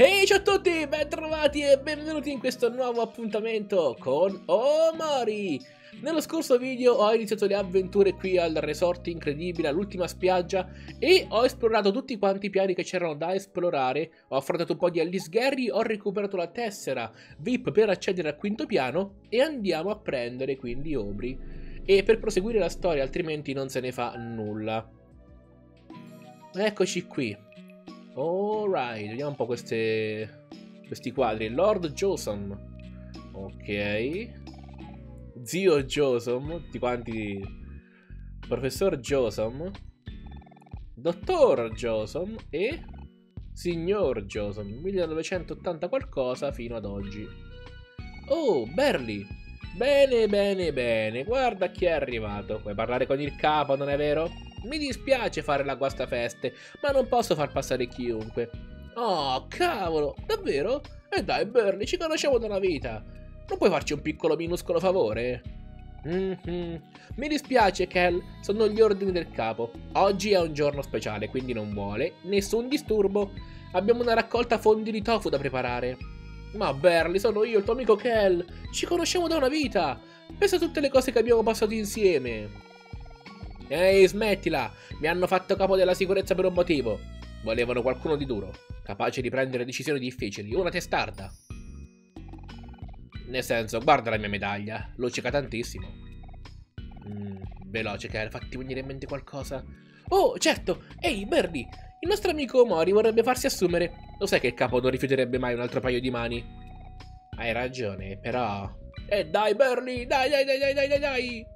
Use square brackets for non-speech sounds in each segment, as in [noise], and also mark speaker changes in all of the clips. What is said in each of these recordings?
Speaker 1: Ehi hey, ciao a tutti, bentrovati e benvenuti in questo nuovo appuntamento con Omori! Nello scorso video ho iniziato le avventure qui al resort incredibile, all'ultima spiaggia e ho esplorato tutti quanti i piani che c'erano da esplorare, ho affrontato un po' di Gary, ho recuperato la tessera VIP per accedere al quinto piano e andiamo a prendere quindi Obri e per proseguire la storia altrimenti non se ne fa nulla. Eccoci qui. Alright, vediamo un po' queste, questi quadri. Lord Josom. Ok. Zio Josom. Tutti quanti... Professor Josom. Dottor Josom. E... Signor Josom. 1980 qualcosa fino ad oggi. Oh, Berly. Bene, bene, bene. Guarda chi è arrivato. Puoi parlare con il capo, non è vero? Mi dispiace fare la guastafeste, ma non posso far passare chiunque. Oh, cavolo, davvero? E dai, Bernie, ci conosciamo da una vita. Non puoi farci un piccolo minuscolo favore? Mm -hmm. Mi dispiace, Kel, sono gli ordini del capo. Oggi è un giorno speciale, quindi non vuole nessun disturbo. Abbiamo una raccolta fondi di tofu da preparare. Ma Berly, sono io, il tuo amico Kel. Ci conosciamo da una vita. Pensa a tutte le cose che abbiamo passato insieme. Ehi, smettila! Mi hanno fatto capo della sicurezza per un motivo. Volevano qualcuno di duro, capace di prendere decisioni difficili, una testarda. Nel senso, guarda la mia medaglia, luccica tantissimo. Mm, veloce, Kel, fatti venire in mente qualcosa. Oh, certo! Ehi, Bernie! Il nostro amico Mori vorrebbe farsi assumere. Lo sai che il capo non rifiuterebbe mai un altro paio di mani? Hai ragione, però... Eh dai, Bernie! Dai, dai, dai, dai, dai, dai!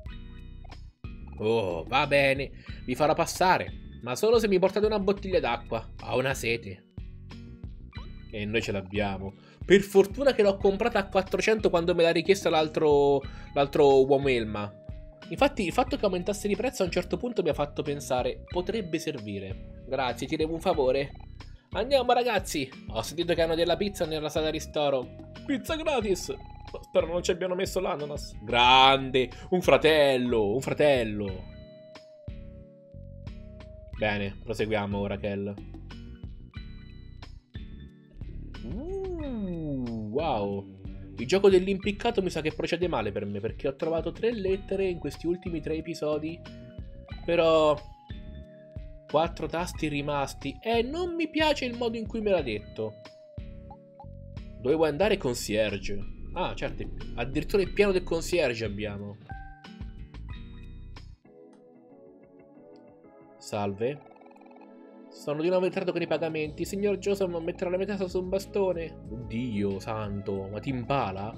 Speaker 1: Oh, va bene, vi farò passare, ma solo se mi portate una bottiglia d'acqua. Ho una sete. E noi ce l'abbiamo. Per fortuna che l'ho comprata a 400 quando me l'ha richiesta l'altro l'altro uomo Elma. Infatti il fatto che aumentasse di prezzo a un certo punto mi ha fatto pensare, potrebbe servire. Grazie, ti devo un favore. Andiamo ragazzi, ho sentito che hanno della pizza nella sala ristoro. Pizza gratis! Spero non ci abbiano messo l'ananas. Grande! Un fratello! Un fratello! Bene, proseguiamo, Raquel. Uh, wow! Il gioco dell'impiccato mi sa che procede male per me, perché ho trovato tre lettere in questi ultimi tre episodi. Però... Quattro tasti rimasti. E non mi piace il modo in cui me l'ha detto. Dovevo andare concierge. Ah, certo, addirittura il piano del concierge abbiamo. Salve. Sono di nuovo entrato con i pagamenti. Signor Joseph metterà la testa su un bastone. Oddio santo, ma ti impala?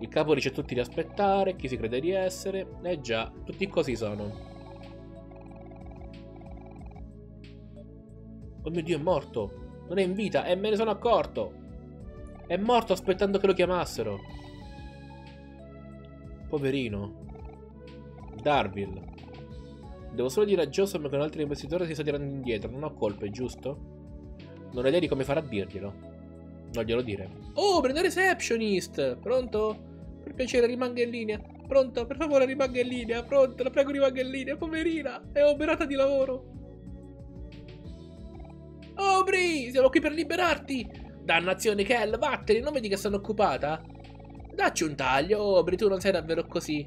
Speaker 1: Il capo dice a tutti di aspettare, chi si crede di essere. Eh già, tutti così sono. Oh mio Dio, è morto. Non è in vita e me ne sono accorto. È morto aspettando che lo chiamassero. Poverino. Darville. Devo solo dire a Joseph che un altro investitore si sta tirando indietro. Non ho colpe, giusto? Non ho idea di come farà a dirglielo. Non glielo dire. Oh, prende receptionist! Pronto? Per piacere, rimanga in linea. Pronto? Per favore, rimanga in linea. Pronto? La prego, rimanga in linea. Poverina, è operata di lavoro. Obri, siamo qui per liberarti. Dannazione, Kel, vattene, non vedi che sono occupata? Dacci un taglio, Obri, tu non sei davvero così.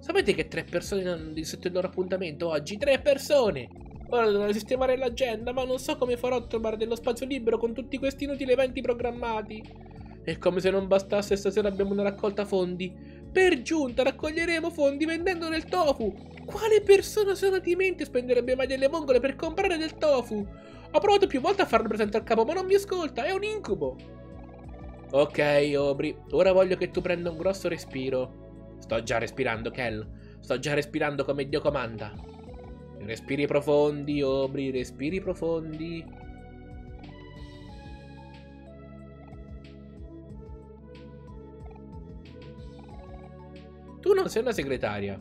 Speaker 1: Sapete che tre persone hanno dissetto il loro appuntamento oggi? Tre persone! Ora devo sistemare l'agenda, ma non so come farò a trovare dello spazio libero con tutti questi inutili eventi programmati. È come se non bastasse, stasera abbiamo una raccolta fondi. Per giunta raccoglieremo fondi vendendo del tofu. Quale persona sanatamente spenderebbe mai delle vongole per comprare del tofu? Ho provato più volte a farlo presente al capo, ma non mi ascolta, è un incubo. Ok, Obri, ora voglio che tu prenda un grosso respiro. Sto già respirando, Kel. Sto già respirando come Dio comanda. Respiri profondi, Obri, respiri profondi. Tu non sei una segretaria.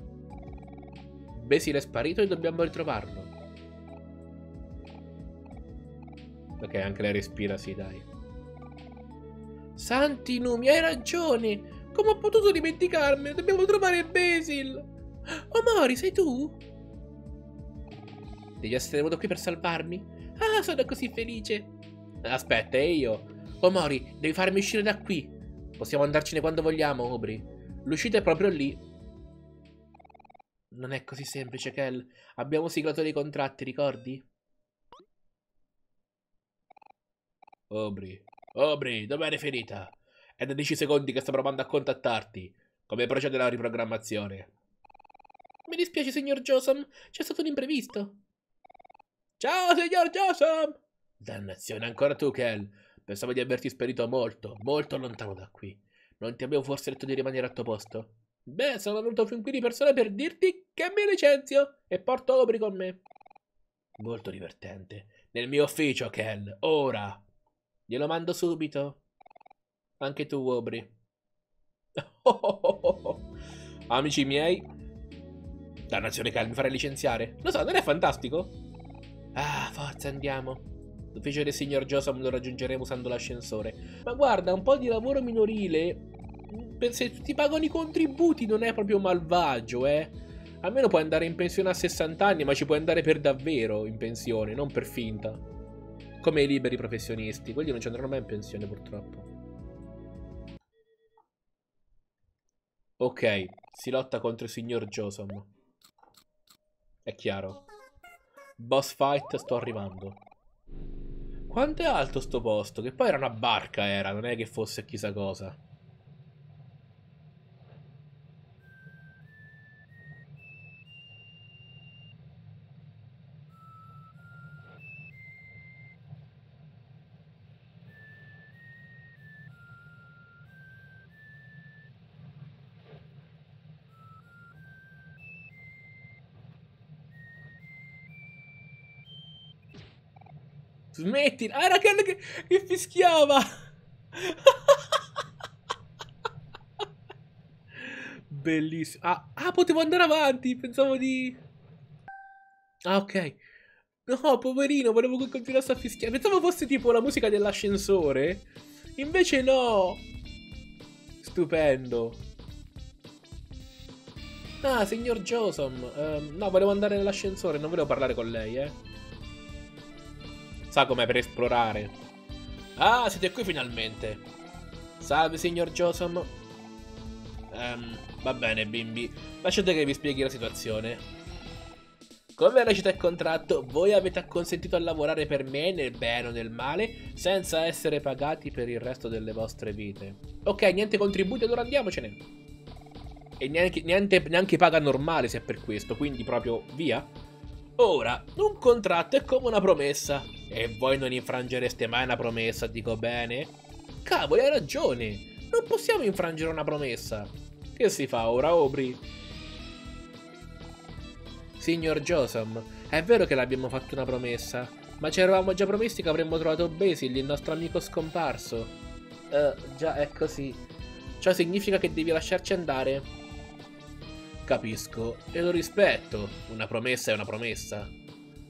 Speaker 1: Basil è sparito e dobbiamo ritrovarlo. Ok, anche lei respira, sì, dai. Santinu, mi hai ragione! Come ho potuto dimenticarmi? Dobbiamo trovare Basil! Oh, Mori, sei tu? Devi essere venuto qui per salvarmi? Ah, sono così felice! Aspetta, e io? Oh Mori, devi farmi uscire da qui. Possiamo andarcene quando vogliamo, Aubrey. L'uscita è proprio lì. Non è così semplice, Kel. Abbiamo siglato dei contratti, ricordi? Aubrey. Aubrey, dove eri finita? È da 10 secondi che sto provando a contattarti. Come procede la riprogrammazione? Mi dispiace, signor Josom. C'è stato un imprevisto. Ciao, signor Josom! Dannazione, ancora tu, Kel. Pensavo di averti sperito molto, molto lontano da qui. Non ti avevo forse detto di rimanere al tuo posto? Beh, sono venuto fin qui di persona per dirti che mi licenzio e porto Aubrey con me. Molto divertente. Nel mio ufficio, Kel. Ora. Glielo mando subito. Anche tu, oh, [laughs] Amici miei. Dannazione, Kel, mi farei licenziare. Lo so, non è fantastico? Ah, forza, andiamo. L'ufficio del signor Josam lo raggiungeremo usando l'ascensore. Ma guarda, un po' di lavoro minorile. Se ti pagano i contributi non è proprio malvagio, eh. Almeno puoi andare in pensione a 60 anni, ma ci puoi andare per davvero in pensione, non per finta. Come i liberi professionisti. Quelli non ci andranno mai in pensione, purtroppo. Ok, si lotta contro il signor Josam. È chiaro. Boss fight, sto arrivando. Quanto è alto sto posto? Che poi era una barca, era, non è che fosse chissà cosa. Smetti. Ah, era quello che, che fischiava. [laughs] Bellissimo. Ah, ah, potevo andare avanti. Pensavo di... Ah, ok. No, poverino, volevo che continuasse a fischiare. Pensavo fosse tipo la musica dell'ascensore. Invece no. Stupendo. Ah, signor Josom. Um, no, volevo andare nell'ascensore, non volevo parlare con lei, eh sa com'è per esplorare. Ah, siete qui finalmente. Salve, signor Josom. Um, va bene, bimbi. Lasciate che vi spieghi la situazione. Come recita il contratto, voi avete acconsentito a lavorare per me nel bene o nel male, senza essere pagati per il resto delle vostre vite. Ok, niente contributi, allora andiamocene. E neanche, neanche, neanche paga normale se è per questo, quindi proprio via. Ora, un contratto è come una promessa. E voi non infrangereste mai una promessa, dico bene? Cavoli, hai ragione. Non possiamo infrangere una promessa. Che si fa ora, Aubrey? Signor Josam, è vero che l'abbiamo fatto una promessa, ma ci eravamo già promessi che avremmo trovato Basil, il nostro amico scomparso. Uh, già, è così. Ciò significa che devi lasciarci andare. Capisco, e lo rispetto. Una promessa è una promessa.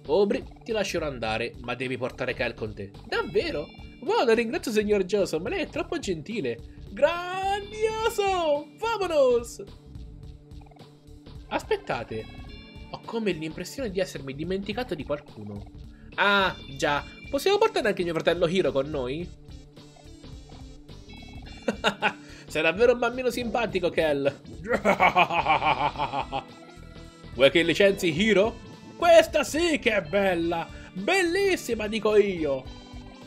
Speaker 1: Aubrey, ti lascerò andare, ma devi portare Kyle con te. Davvero? Wow, la ringrazio signor Joseph, ma lei è troppo gentile. Grandioso! Vamonos! Aspettate, ho come l'impressione di essermi dimenticato di qualcuno. Ah, già, possiamo portare anche mio fratello Hiro con noi? [laughs] Sei davvero un bambino simpatico, Kel. [laughs] Vuoi che licenzi Hiro? Questa sì che è bella! Bellissima, dico io!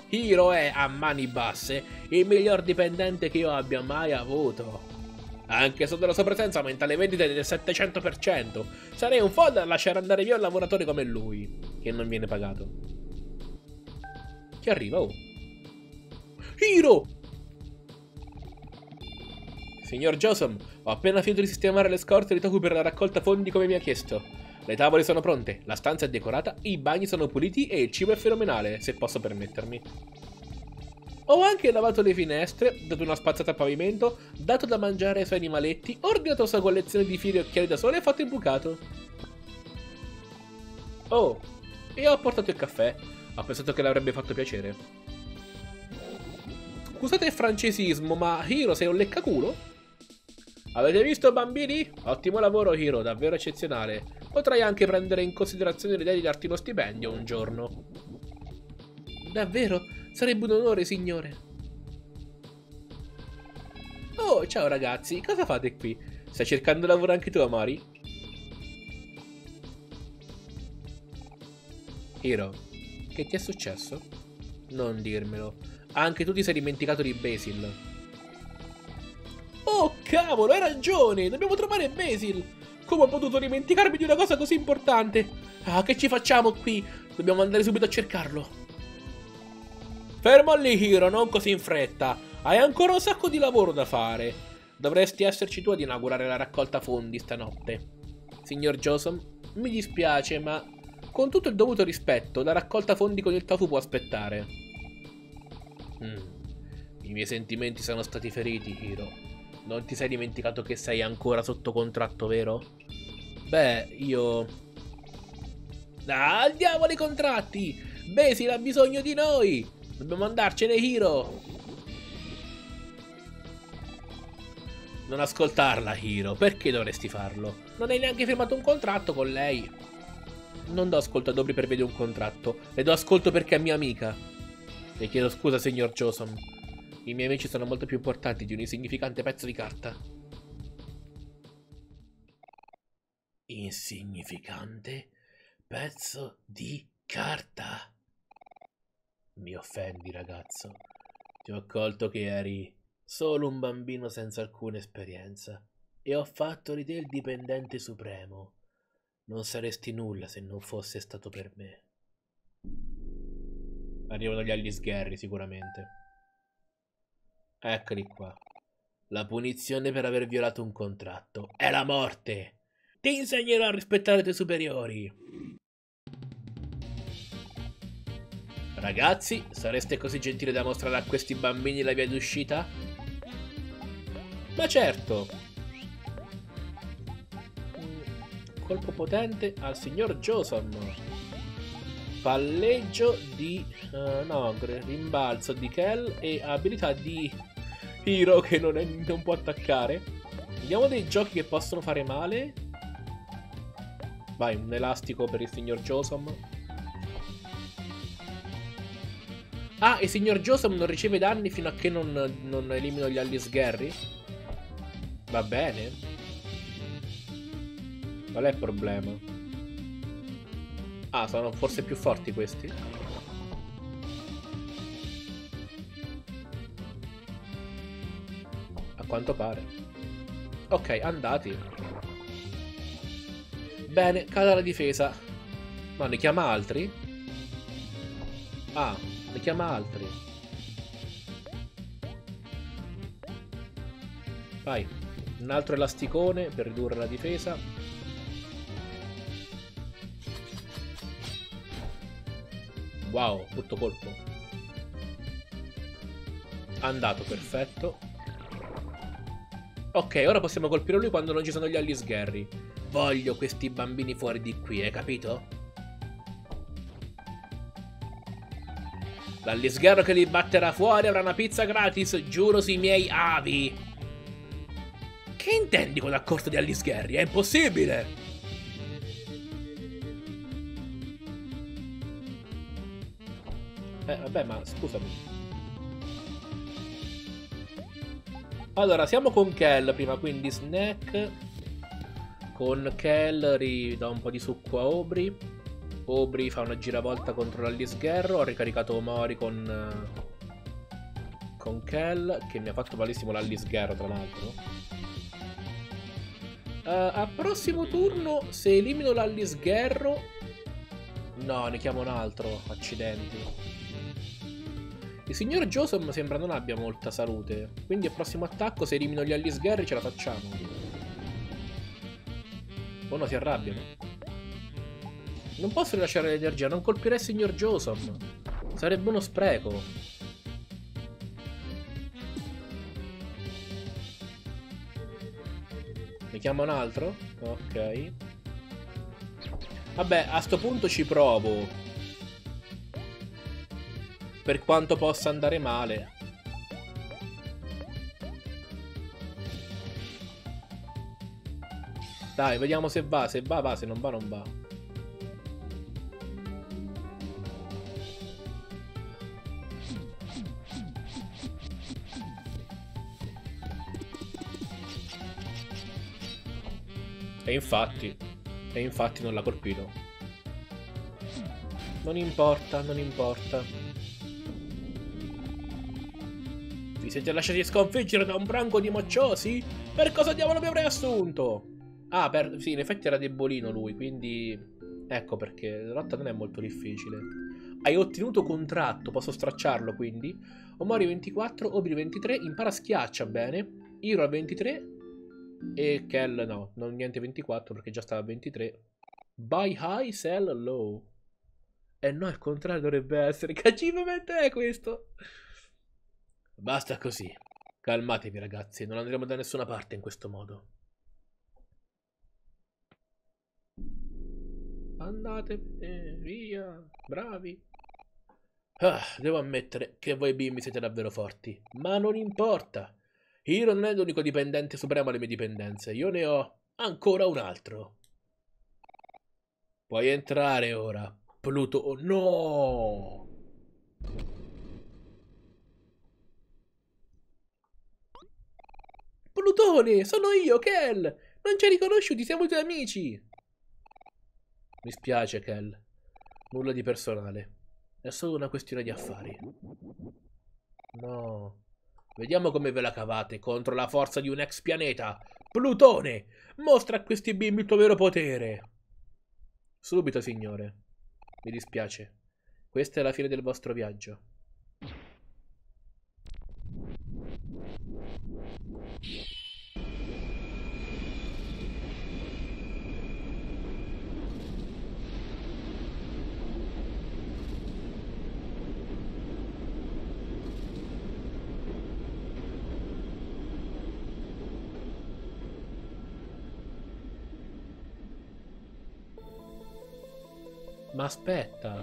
Speaker 1: Hiro è, a mani basse, il miglior dipendente che io abbia mai avuto. Anche sotto la sua presenza aumenta le vendite del 700%. Sarei un folle a lasciare andare via un lavoratore come lui, che non viene pagato. Chi arriva? Oh. Hiro! Signor Josom, ho appena finito di sistemare le scorte di Toku per la raccolta fondi come mi ha chiesto. Le tavole sono pronte, la stanza è decorata, i bagni sono puliti e il cibo è fenomenale, se posso permettermi. Ho anche lavato le finestre, dato una spazzata al pavimento, dato da mangiare ai suoi animaletti, ordinato la sua collezione di fili e occhiali da sole e fatto il bucato. Oh, e ho portato il caffè. Ho pensato che l'avrebbe fatto piacere. Scusate il francesismo, ma Hiro sei un leccaculo? Avete visto bambini? Ottimo lavoro Hiro, davvero eccezionale. Potrai anche prendere in considerazione l'idea di darti uno stipendio un giorno. Davvero? Sarebbe un onore, signore. Oh, ciao ragazzi, cosa fate qui? Stai cercando lavoro anche tu, Amari? Hiro, che ti è successo? Non dirmelo. Anche tu ti sei dimenticato di Basil. Cavolo, hai ragione! Dobbiamo trovare Basil! Come ho potuto dimenticarmi di una cosa così importante? Ah, che ci facciamo qui? Dobbiamo andare subito a cercarlo. Fermo lì, Hiro, non così in fretta. Hai ancora un sacco di lavoro da fare. Dovresti esserci tu ad inaugurare la raccolta fondi stanotte. Signor Josom, mi dispiace, ma con tutto il dovuto rispetto, la raccolta fondi con il tofu può aspettare. Mm. I miei sentimenti sono stati feriti, Hiro. Non ti sei dimenticato che sei ancora sotto contratto, vero? Beh, io... Ah, andiamo ai contratti! Basil ha bisogno di noi! Dobbiamo andarcene, Hiro! Non ascoltarla, Hiro. Perché dovresti farlo? Non hai neanche firmato un contratto con lei. Non do ascolto a Dobri per vedere un contratto. Le do ascolto perché è mia amica. Le chiedo scusa, signor Joson. I miei amici sono molto più importanti di un insignificante pezzo di carta. Insignificante pezzo di carta? Mi offendi, ragazzo. Ti ho accolto che eri solo un bambino senza alcuna esperienza e ho fatto di te il dipendente supremo. Non saresti nulla se non fosse stato per me. Arrivano gli agli sgherri sicuramente. Eccoli qua. La punizione per aver violato un contratto è la morte. Ti insegnerò a rispettare i tuoi superiori. Ragazzi, sareste così gentili da mostrare a questi bambini la via d'uscita? Ma certo! Colpo potente al signor Joson. Palleggio di uh, Nogre, rimbalzo di Kel e abilità di Hiro che non, è, non può attaccare. Vediamo dei giochi che possono fare male. Vai, un elastico per il signor Josom. Ah, il signor Josom non riceve danni fino a che non, non elimino gli Alice Gary? Va bene. Qual è il problema? Ah, sono forse più forti questi? Quanto pare. Ok, andati. Bene, cade la difesa. No, ne chiama altri? Ah, ne chiama altri. Vai. Un altro elasticone per ridurre la difesa. Wow, brutto colpo. Andato, perfetto. Ok, ora possiamo colpire lui quando non ci sono gli Alice Gary. Voglio questi bambini fuori di qui, hai capito? L'Allisgarro che li batterà fuori avrà una pizza gratis, giuro sui miei avi. Che intendi con la corsa di Gary? È impossibile! Eh, vabbè, ma scusami. Allora, siamo con Kel prima, quindi Snack. Con Kel ridà un po' di succo a Aubrey. Aubrey fa una giravolta contro l'Alice Gherro. Ho ricaricato Mori con... Con Kel, che mi ha fatto malissimo l'Alice Gherro, tra l'altro. Uh, al prossimo turno, se elimino l'Alice Gherro... No, ne chiamo un altro. Accidenti. Il signor Joseph sembra non abbia molta salute. Quindi al prossimo attacco, se elimino gli Alice Gherri, ce la facciamo. O no, si arrabbiano. Non posso rilasciare l'energia, non colpirei il signor Joseph. Sarebbe uno spreco. chiama un altro? Ok. Vabbè, a sto punto ci provo per quanto possa andare male. Dai, vediamo se va, se va va, se non va non va. E infatti, e infatti non l'ha colpito. Non importa, non importa. Siete lasciati sconfiggere da un branco di mocciosi? Per cosa diavolo mi avrei assunto? Ah, per... sì, in effetti era debolino lui, quindi... Ecco perché la lotta non è molto difficile. Hai ottenuto contratto, posso stracciarlo quindi. Omori 24, Obri 23, impara schiaccia, bene. Hiro a 23 e Kel no, non niente 24 perché già stava a 23. Buy high, sell low. E eh no, il contrario dovrebbe essere. [laughs] Cagivamente è questo. Basta così. Calmatevi ragazzi, non andremo da nessuna parte in questo modo. Andate via, bravi. Ah, devo ammettere che voi bimbi siete davvero forti, ma non importa. Hiro non è l'unico dipendente supremo alle mie dipendenze, io ne ho ancora un altro. Puoi entrare ora, Pluto. No! Plutone, sono io, Kel! Non ci hai riconosciuti, siamo i tuoi amici! Mi spiace, Kel. Nulla di personale. È solo una questione di affari. No. Vediamo come ve la cavate contro la forza di un ex pianeta. Plutone! Mostra a questi bimbi il tuo vero potere. Subito, signore. Mi dispiace. Questa è la fine del vostro viaggio. Ma aspetta.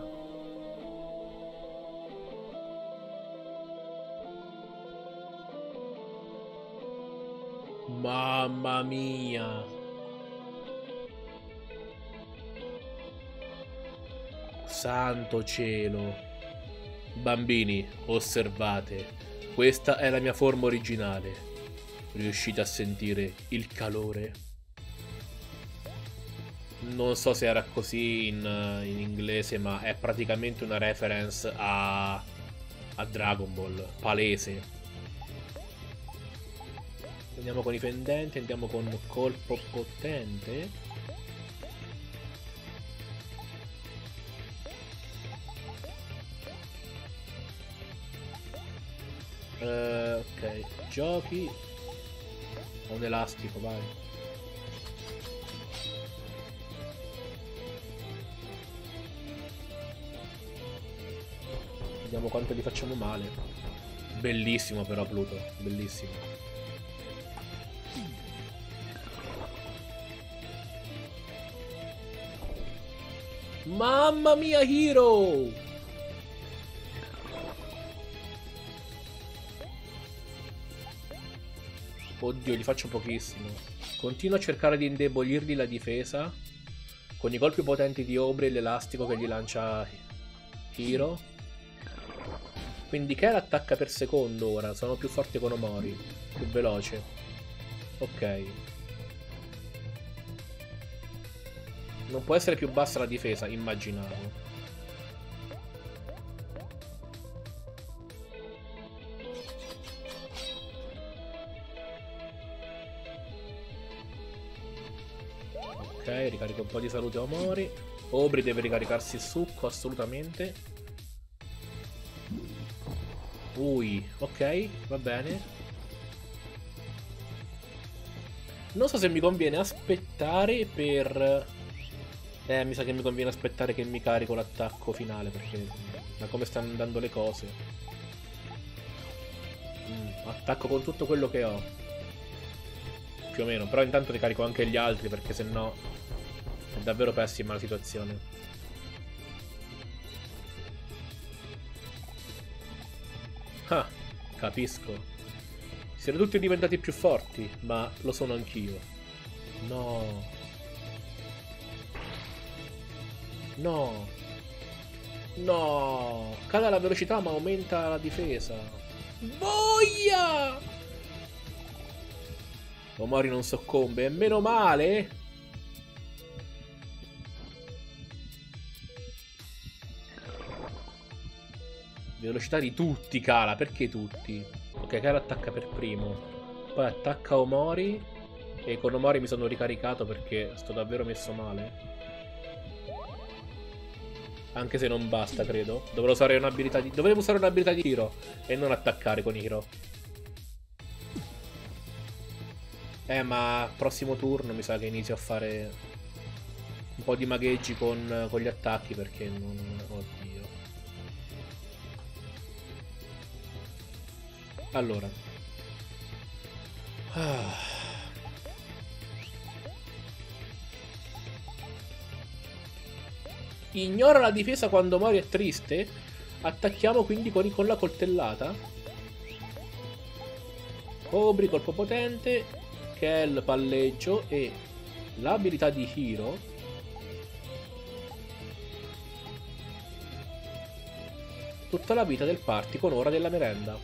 Speaker 1: Mamma mia. Santo cielo. Bambini, osservate. Questa è la mia forma originale. Riuscite a sentire il calore? Non so se era così in, in, inglese, ma è praticamente una reference a, a Dragon Ball, palese. Andiamo con i pendenti, andiamo con colpo potente. Uh, ok, giochi. Un elastico, vai. Quanto li facciamo male. Bellissimo però Pluto, bellissimo. Mamma mia Hero! Oddio, li faccio pochissimo. Continuo a cercare di indebolirgli la difesa con i colpi potenti di Obre e l'elastico che gli lancia Hiro. Quindi Kel attacca per secondo ora, sono più forti con Omori, più veloce. Ok. Non può essere più bassa la difesa, immaginavo. Ok, ricarico un po' di salute a Omori. Obri deve ricaricarsi il succo, assolutamente. Ui, ok, va bene. Non so se mi conviene aspettare per... Eh, mi sa che mi conviene aspettare che mi carico l'attacco finale, perché da come stanno andando le cose. Mm, attacco con tutto quello che ho. Più o meno, però intanto ricarico anche gli altri, perché sennò è davvero pessima la situazione. Ah, capisco. Siete tutti diventati più forti, ma lo sono anch'io. No. No. No. Cala la velocità ma aumenta la difesa. Boia! Omori non soccombe, e meno male. Velocità di tutti cala, perché tutti? Ok, Kyle attacca per primo. Poi attacca Omori. E con Omori mi sono ricaricato perché sto davvero messo male. Anche se non basta, credo. Dovrò usare un'abilità di... Dovevo usare un'abilità di tiro e non attaccare con Hiro. Eh, ma prossimo turno mi sa che inizio a fare un po' di magheggi con, con gli attacchi perché non... Oddio. Allora. Ah. Ignora la difesa quando Mori è triste. Attacchiamo quindi con, con la coltellata. Cobri, colpo potente. Kel, palleggio. E l'abilità di Hiro. Tutta la vita del party con ora della merenda.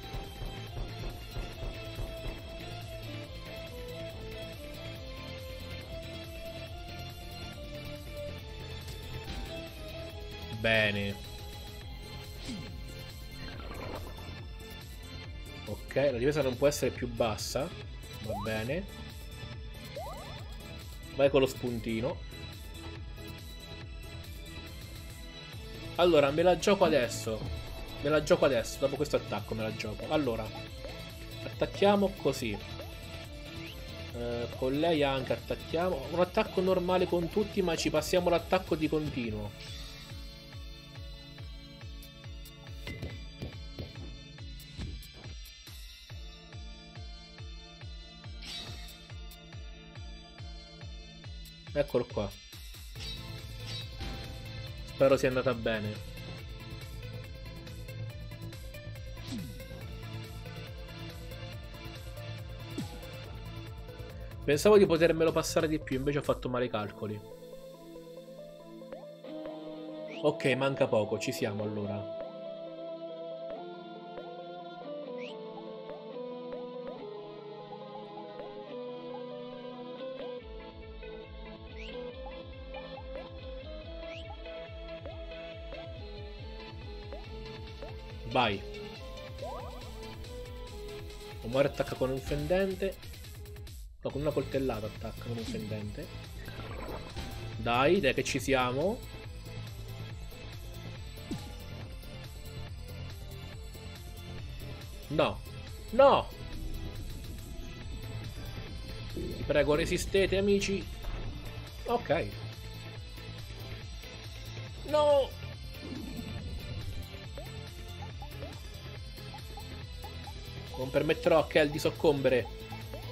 Speaker 1: Bene. Ok, la difesa non può essere più bassa. Va bene. Vai con lo spuntino. Allora, me la gioco adesso. Me la gioco adesso, dopo questo attacco me la gioco. Allora, attacchiamo così. Eh, con lei anche attacchiamo. Un attacco normale con tutti, ma ci passiamo l'attacco di continuo. Eccolo qua. Spero sia andata bene. Pensavo di potermelo passare di più, invece ho fatto male i calcoli. Ok, manca poco, ci siamo allora. Vai. Omore attacca con un fendente. No, con una coltellata attacca con un fendente. Dai, dai che ci siamo. No. No! Vi prego, resistete, amici. Ok. No! Non permetterò a Kel di soccombere.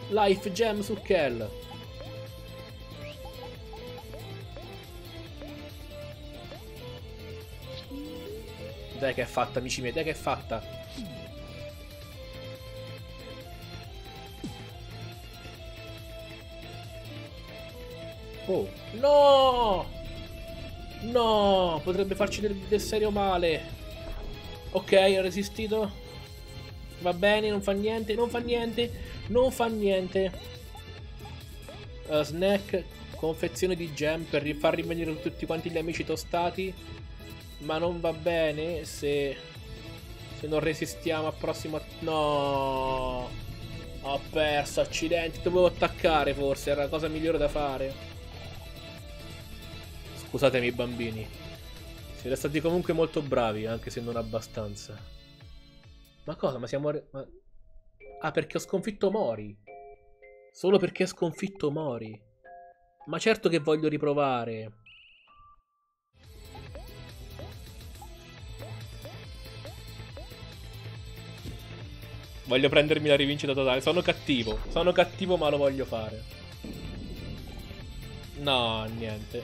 Speaker 1: Life Gem su Kel. Dai che è fatta, amici miei, dai che è fatta. Oh, no! No, potrebbe farci del, del serio male. Ok, ho resistito. Va bene, non fa niente, non fa niente, non fa niente. Uh, snack, confezione di gem per far rimanere tutti quanti gli amici tostati. Ma non va bene se, se non resistiamo al prossimo... No! Ho perso, accidenti. Dovevo attaccare forse, era la cosa migliore da fare. Scusatemi bambini. Siete stati comunque molto bravi, anche se non abbastanza. Ma cosa? Ma siamo... Ma... Ah, perché ho sconfitto Mori. Solo perché ho sconfitto Mori. Ma certo che voglio riprovare. Voglio prendermi la rivincita totale. Sono cattivo. Sono cattivo ma lo voglio fare. No, niente.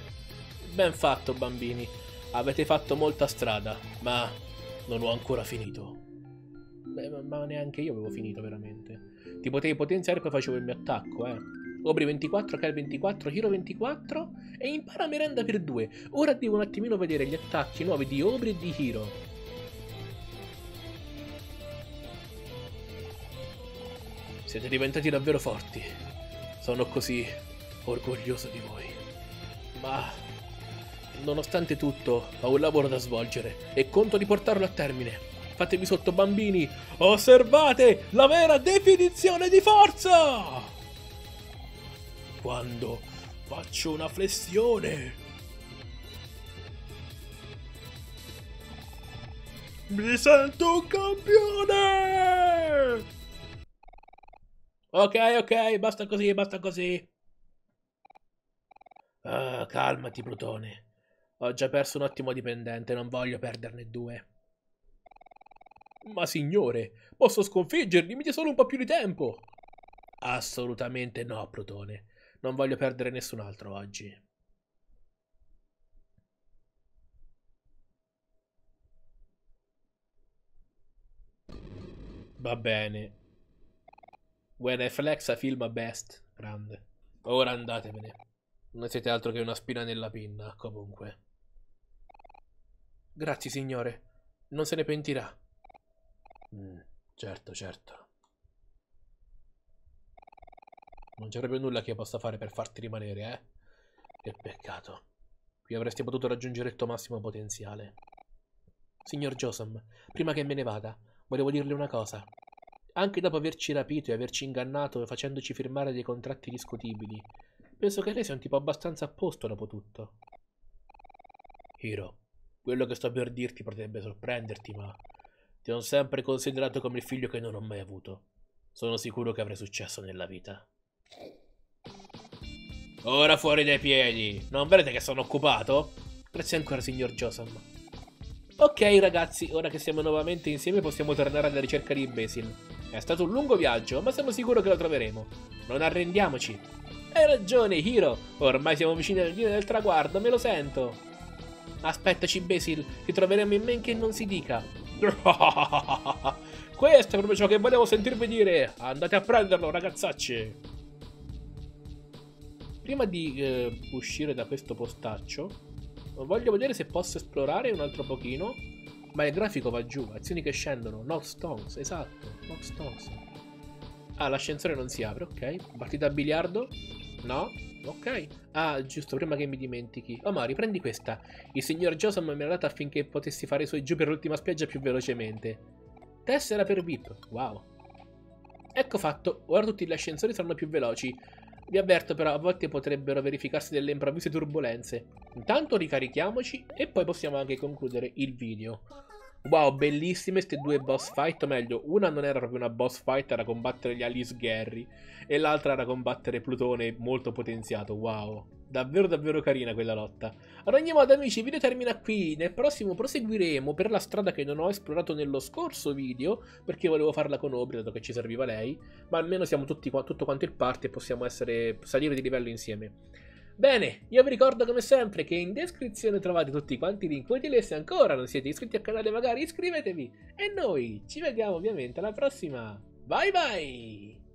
Speaker 1: Ben fatto, bambini. Avete fatto molta strada, ma non ho ancora finito. Ma neanche io avevo finito veramente. Ti potevi potenziare poi facevo il mio attacco, eh. Obri 24, Kyle 24, Hiro 24 e impara merenda per 2. Ora devo un attimino vedere gli attacchi nuovi di Obri e di Hiro. Siete diventati davvero forti. Sono così orgoglioso di voi. Ma, nonostante tutto, ho un lavoro da svolgere e conto di portarlo a termine. Fatevi sotto bambini. Osservate la vera definizione di forza. Quando faccio una flessione. Mi sento un campione! Ok, ok, basta così, basta così. Ah, calmati, Plutone. Ho già perso un ottimo dipendente, non voglio perderne due. Ma signore, posso sconfiggerli, mi dia solo un po' più di tempo. Assolutamente no, Plutone. Non voglio perdere nessun altro oggi. Va bene. When I flex, feel my best. Grande. Ora andatevene. Non siete altro che una spina nella pinna, comunque. Grazie, signore. Non se ne pentirà. Mm, certo, certo. Non c'è proprio nulla che io possa fare per farti rimanere, eh? Che peccato. Qui avresti potuto raggiungere il tuo massimo potenziale. Signor Josom, prima che me ne vada, volevo dirle una cosa. Anche dopo averci rapito e averci ingannato facendoci firmare dei contratti discutibili, penso che lei sia un tipo abbastanza a posto dopo tutto. Hiro, quello che sto per dirti potrebbe sorprenderti, ma ti ho sempre considerato come il figlio che non ho mai avuto. Sono sicuro che avrai successo nella vita. Ora fuori dai piedi! Non vedete che sono occupato? Grazie ancora, signor Josam. Ok, ragazzi, ora che siamo nuovamente insieme possiamo tornare alla ricerca di Basil. È stato un lungo viaggio, ma sono sicuro che lo troveremo. Non arrendiamoci. Hai ragione, Hiro. Ormai siamo vicini alla linea del traguardo, me lo sento. Aspettaci, Basil, ti troveremo in men che non si dica. [laughs] Questo è proprio ciò che volevo sentirvi dire. Andate a prenderlo, ragazzacci. Prima di eh, uscire da questo postaccio, voglio vedere se posso esplorare un altro pochino. Ma il grafico va giù, azioni che scendono. Not stones, esatto, not stones. Ah, l'ascensore non si apre, ok. Partita a biliardo? No? Ok. Ah, giusto, prima che mi dimentichi. Oh, Mari, prendi questa. Il signor Josam me l'ha data affinché potessi fare i suoi giù per l'ultima spiaggia più velocemente. Tessera per VIP. Wow. Ecco fatto, ora tutti gli ascensori saranno più veloci. Vi avverto però, a volte potrebbero verificarsi delle improvvise turbulenze. Intanto ricarichiamoci e poi possiamo anche concludere il video. Wow, bellissime queste due boss fight, o meglio, una non era proprio una boss fight, era combattere gli Alice Gary, e l'altra era combattere Plutone molto potenziato, wow. Davvero davvero carina quella lotta. Ad ogni modo amici il video termina qui, nel prossimo proseguiremo per la strada che non ho esplorato nello scorso video, perché volevo farla con Aubrey dato che ci serviva lei, ma almeno siamo tutti, tutto quanto il party e possiamo essere, salire di livello insieme. Bene, io vi ricordo come sempre che in descrizione trovate tutti quanti i link utili e se ancora non siete iscritti al canale magari iscrivetevi e noi ci vediamo ovviamente alla prossima. Bye bye!